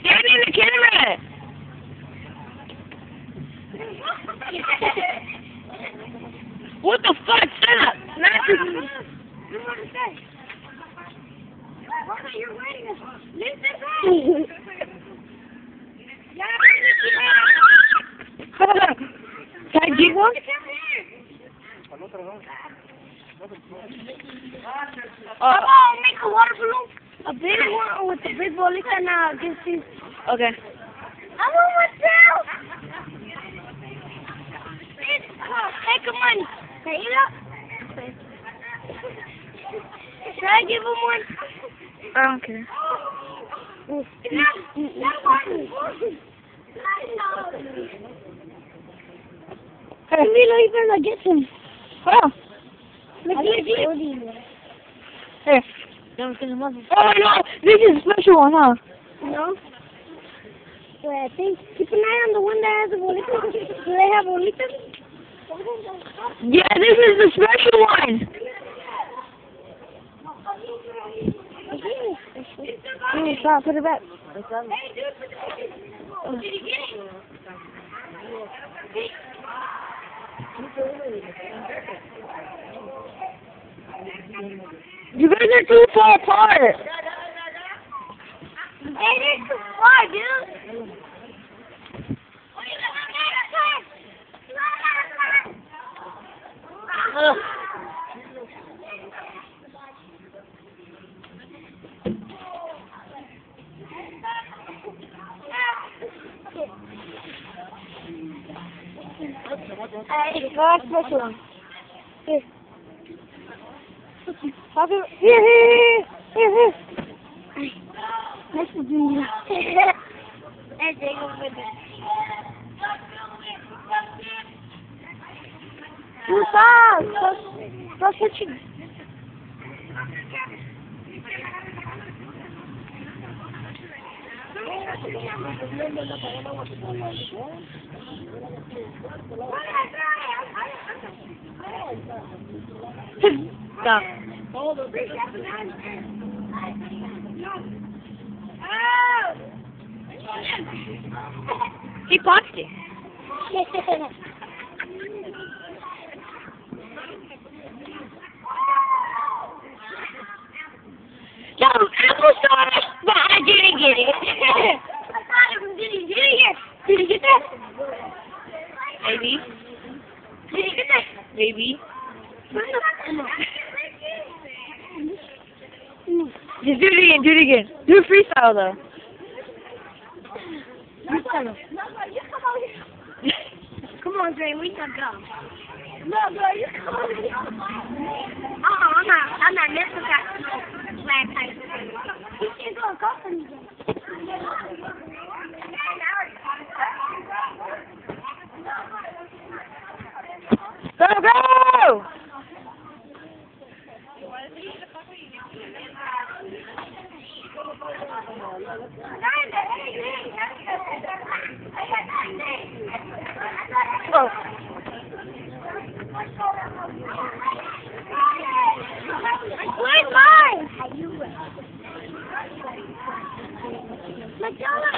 Stand in the camera! What the fuck? Stop! Not Can One? Oh. Uh, Come on, make a water balloon. A big one with the big bolita now. This is. okay. I want myself. Mm, Take the money. Mm, Pay mm. it up. Should I give him one? I don't care. Not, not one. Hey, Milo, you better get some. oh, Look at this. here. Get him. Oh no, this is a special one, huh? No? Well, I think keep an eye on the one that has a bolita. Do they have bolitas? Yeah, this is the special one. Mm, stop, put it back. You guys are too far apart. Hey, this too far, dude. Ugh. Hey, last special one. Here. Pop it. Here, here, here, here, here. Nice to meet you. Hey, Jacob, with it. Two songs. Plus, plus what you... Stop. He punched it. No, I'm sorry, but I didn't get it. I thought it was did he get it? Did he get that? Maybe. Did he get that? Maybe. Mm. Just do it again. Do it again. Do a freestyle though. Come on, Dre, we can go. No, bro, you come on. Uh-uh, I'm not, I'm not messing with that flag type. You can't go golf with me. Go go!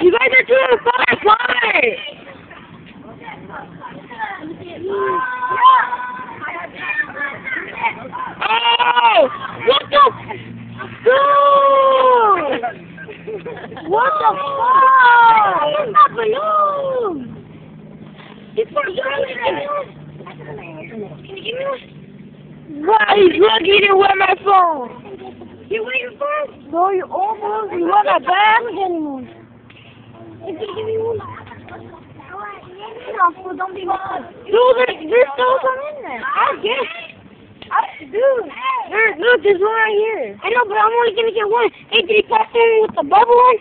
You guys are too far apart. Oh! What the? Dude! What the fuck? It's not balloon. It's for you. Can you give me one? Why he's lucky to wear my phone? You waiting for it? No, you almost. You want my bag? Don't get anyone. If you give me one. No, don't be mad. Dude, there, there's still some in there. I guess. I, dude, there, look, there's one right here. I know, but I'm only gonna get one. Hey, did he pass in with the bubble one?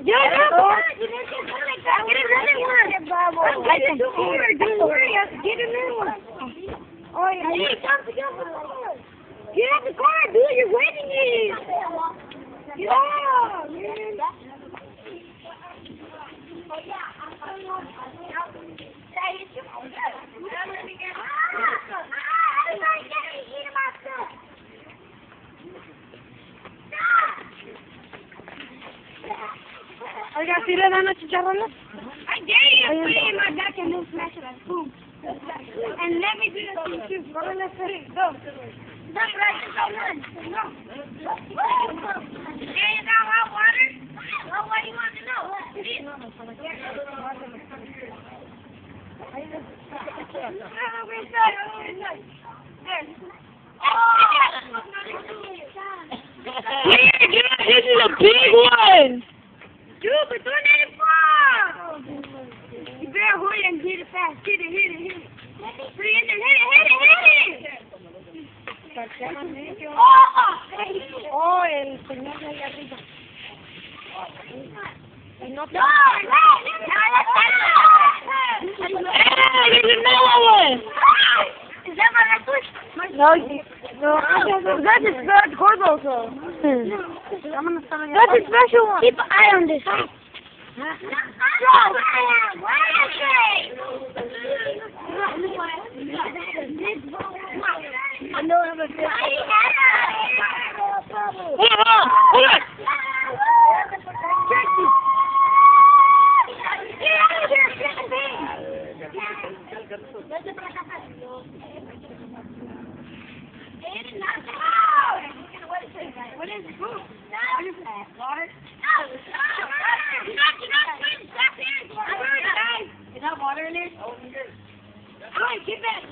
Yeah, that's the one. Get another one. I just Hayır, dur, dur. Geri mi? Hayır, Get out the car, dude. You're waiting here. Yeah. Oiga, si le dan los chicharrones. I dare you to put it in my back and then smash it like boom. And let me do the thing too. Go let's go. No, but I just don't run. No. There you go, hot water. Well, what do you want to know? Oh, we're. Oh, we're Yeah, this is a big one. Dude, but don't let it fall. You better hurry and hit it fast. Hit it, hit it, hit it. Put it in there. Hit it, hit it, hit it. Oh, Oh, el señor de allá arriba. Y no te... no, no, ¡Eh, there's another one! Is that my necklace? No, you- that's a special Corvo, so. I'm gonna start again. That's a special one. Keep an eye on this. I know I'm a Hold on, hold on. What is it? What is it? Is? Water? Is that water in there? Oh, Come on, get back.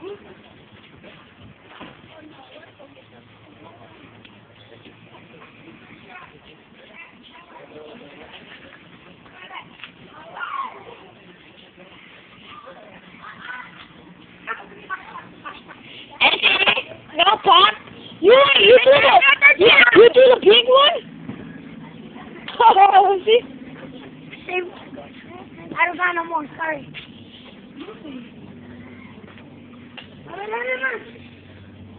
Hey, no, Pop. You, you the, you, you do the pink one? See? I don't got no more. Sorry.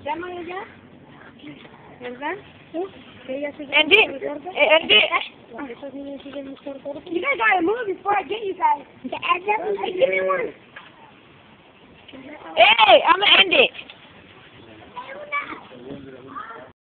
Llámalo ya. ¿Verdad? Sí. Que ella sigue Andy, eh, Andy. Esos niños siguen muy cortos. You guys gotta move before I get you guys. Hey, give me one. Hey, I'm Andy.